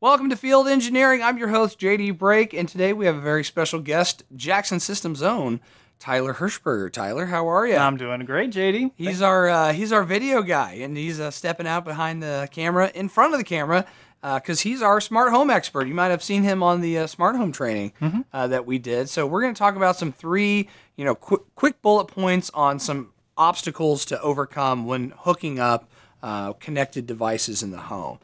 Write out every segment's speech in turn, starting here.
Welcome to Field Engineering. I'm your host, JD Brake, and today we have a very special guest, Jackson Systems own Tyler Hirschberger. Tyler, how are you? I'm doing great, JD. He's our uh, he's our video guy, and he's uh, stepping out behind the camera, in front of the camera, because he's our smart home expert. You might have seen him on the uh, smart home training uh, that we did. So we're going to talk about some three, you know, quick quick bullet points on some obstacles to overcome when hooking up uh, connected devices in the home.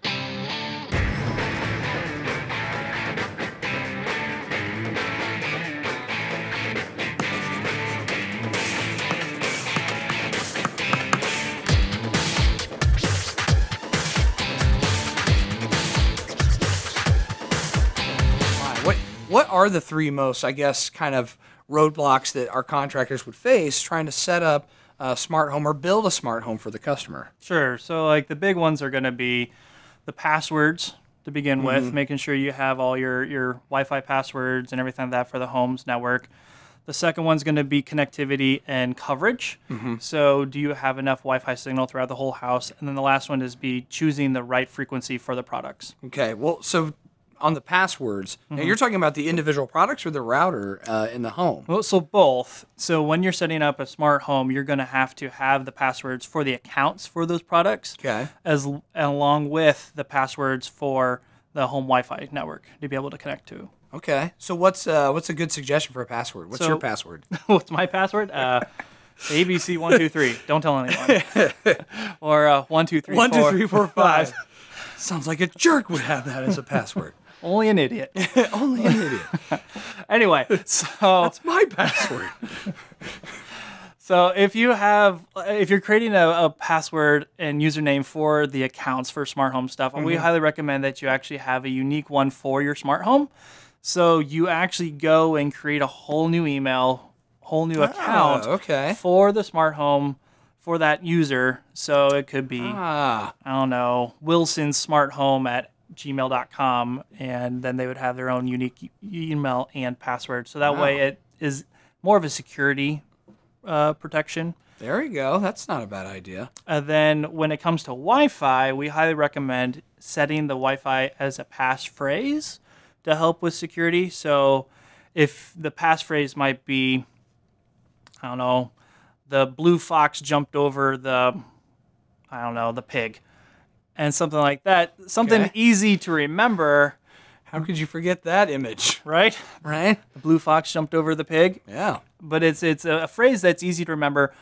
What are the three most, I guess, kind of roadblocks that our contractors would face trying to set up a smart home or build a smart home for the customer? Sure. So, like the big ones are going to be the passwords to begin Mm-hmm. with, making sure you have all your your Wi-Fi passwords and everything like that for the home's network. The second one's going to be connectivity and coverage. Mm-hmm. So, do you have enough Wi-Fi signal throughout the whole house? And then the last one is be choosing the right frequency for the products. Okay, well, so on the passwords, now you're talking about the individual products or the router uh, in the home. Well, so both. So when you're setting up a smart home, you're going to have to have the passwords for the accounts for those products. Okay. as along with the passwords for the home Wi-Fi network to be able to connect to. Okay, so what's uh, what's a good suggestion for a password? What's So- your password? What's my password? Uh, ABC one two three. Don't tell anyone. or uh, one two three One, two, four, three, four, five. Sounds like a jerk would have that as a password. Only an idiot. Only an idiot. anyway, so That's my password. so if you have if you're creating a, a password and username for the accounts for smart home stuff, we Mm-hmm. highly recommend that you actually have a unique one for your smart home. So you actually go and create a whole new email, whole new account Oh, okay. for the smart home for that user. So it could be, Ah, I don't know, Wilson's smart home at gmail.com. And then they would have their own unique email and password. So that way it is more of a security uh, protection. there you go. That's not a bad idea. And then when it comes to Wi Fi, we highly recommend setting the Wi Fi as a passphrase to help with security. So if the passphrase might be, I don't know, the blue fox jumped over the, I don't know, the pig, and something like that, something Okay. easy to remember, How could you forget that image? right? Right? The blue fox jumped over the pig, Yeah. but it's it's a phrase that's easy to remember,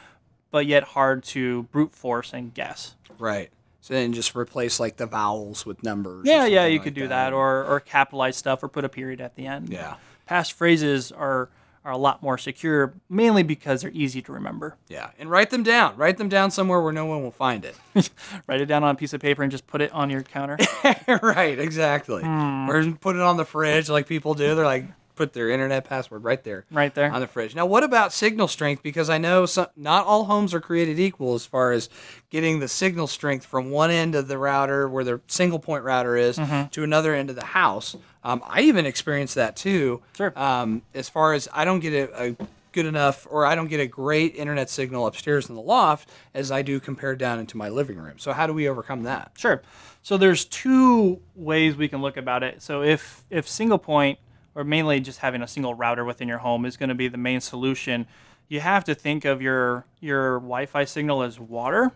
but yet hard to brute force and guess. Right. So then just replace like the vowels with numbers. Yeah, yeah, you like could do that, or or capitalize stuff, or put a period at the end. Yeah. Passphrases are are a lot more secure, mainly because they're easy to remember. Yeah. And write them down. Write them down somewhere where no one will find it. Write it down on a piece of paper and just put it on your counter. right, exactly. Hmm. Or put it on the fridge like people do. They're like, put their internet password right there. right there. on the fridge. Now, what about signal strength? Because I know some, not all homes are created equal as far as getting the signal strength from one end of the router, where the single point router is, Mm-hmm. to another end of the house. Um, I even experienced that too. Sure. Um, as far as I don't get a, a good enough, or I don't get a great internet signal upstairs in the loft as I do compared down into my living room. So how do we overcome that? Sure. So there's two ways we can look about it. So if if single point or mainly just having a single router within your home is going to be the main solution, you have to think of your your Wi-Fi signal as water.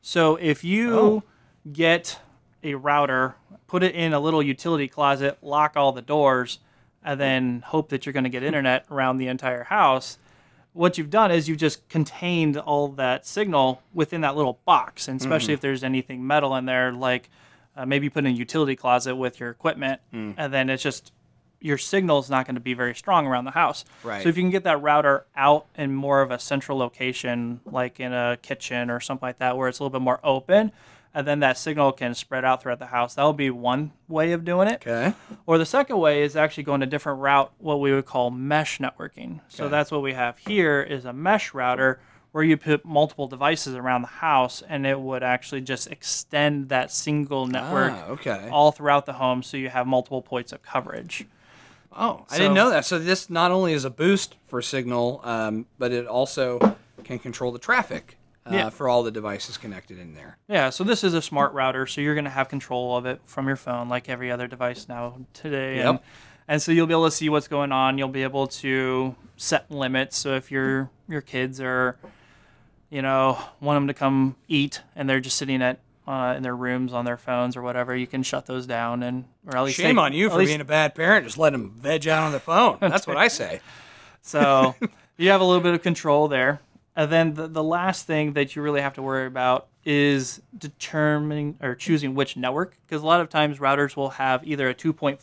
So if you Oh. get a router, put it in a little utility closet, lock all the doors, and then hope that you're going to get internet around the entire house, what you've done is you've just contained all that signal within that little box, and especially if there's anything metal in there, like uh, maybe you put in a utility closet with your equipment, and then it's just your signal is not going to be very strong around the house. Right. So if you can get that router out in more of a central location, like in a kitchen or something like that, where it's a little bit more open, and then that signal can spread out throughout the house, that would be one way of doing it. Okay. Or the second way is actually going a different route, what we would call mesh networking. So Okay. that's what we have here is a mesh router where you put multiple devices around the house and it would actually just extend that single network Ah, okay. all throughout the home so you have multiple points of coverage. Oh, I So- didn't know that. So this not only is a boost for signal, um, but it also can control the traffic uh, Yeah. for all the devices connected in there. Yeah, so this is a smart router, so you're going to have control of it from your phone, like every other device now today. And, Yep. and so you'll be able to see what's going on. You'll be able to set limits. So if your your kids are, you know, want them to come eat and they're just sitting at uh, in their rooms on their phones or whatever, you can shut those down and or at least Shame they- on you for least- being a bad parent. Just let them veg out on the phone. That's what I say. So you have a little bit of control there. And then the, the last thing that you really have to worry about is determining or choosing which network. Because a lot of times routers will have either a 2.4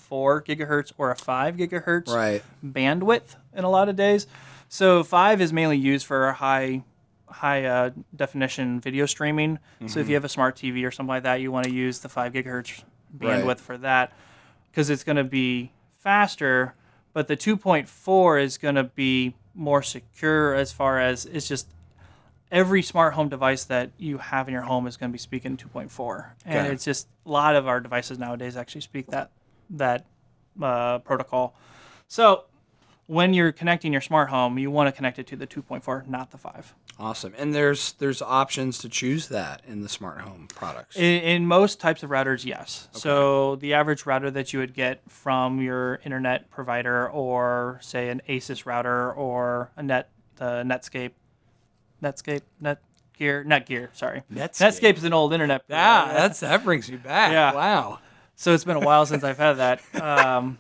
gigahertz or a 5 gigahertz Right. bandwidth in a lot of days. So 5 is mainly used for high high uh, definition video streaming. So if you have a smart TV or something like that, you want to use the 5 gigahertz bandwidth Right. for that because it's going to be faster. But the 2.4 is going to be more secure as far as it's just every smart home device that you have in your home is going to be speaking 2.4, and Okay. it's just a lot of our devices nowadays actually speak that that uh, protocol. So when you're connecting your smart home, you want to connect it to the 2.4, not the 5. Awesome. And there's there's options to choose that in the smart home products. In, in most types of routers, yes. So the average router that you would get from your internet provider, or say an Asus router, or a Net uh, Netscape, Netscape, Netgear, Netgear. Sorry, Netscape. Netscape is an old internet. Yeah, that's that brings you back. Yeah. Wow. So it's been a while since I've had that. Um,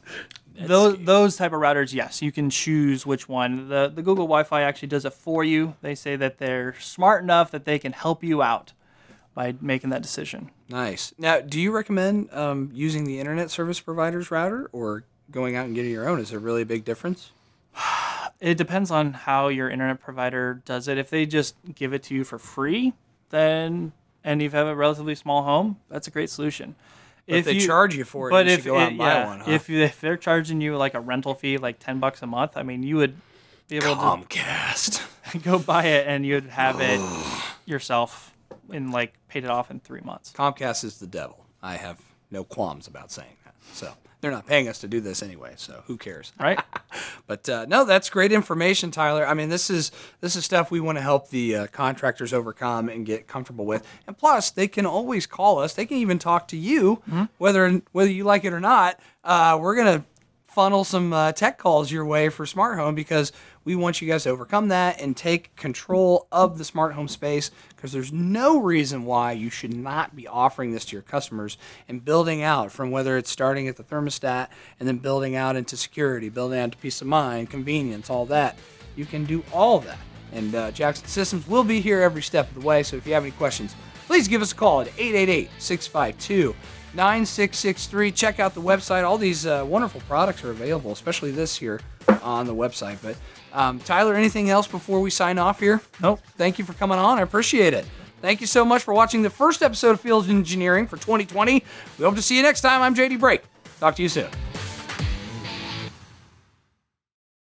those those type of routers, yes, you can choose which one. The the Google Wi-Fi actually does it for you. They say that they're smart enough that they can help you out by making that decision. Nice. Now, do you recommend um, using the internet service provider's router or going out and getting your own? Is there really a big difference? It depends on how your internet provider does it. If they just give it to you for free, then and you have a relatively small home, that's a great solution. If they you- charge you for it, but you if should go out and buy yeah, one. Huh? if if they're charging you like a rental fee, like ten bucks a month, I mean, you would be able Comcast. to go buy it and you'd have it yourself in like paid it off in three months. Comcast is the devil. I have no qualms about saying that. So they're not paying us to do this anyway. So who cares? Right? But uh, no, that's great information, Tyler. I mean, this is this is stuff we want to help the uh, contractors overcome and get comfortable with. And plus, they can always call us. They can even talk to you, whether whether you like it or not. Uh, we're gonna funnel some uh, tech calls your way for smart home because we want you guys to overcome that and take control of the smart home space because there's no reason why you should not be offering this to your customers and building out from whether it's starting at the thermostat and then building out into security, building out to peace of mind, convenience, all that. You can do all that. And uh, Jackson Systems will be here every step of the way. So if you have any questions, please give us a call at 888 652 9663. Check out the website. All these uh, wonderful products are available, especially this here on the website. But um, Tyler, anything else before we sign off here? Nope. Thank you for coming on. I appreciate it. Thank you so much for watching the first episode of Field Engineering for 2020. We hope to see you next time. I'm JD Brake. Talk to you soon.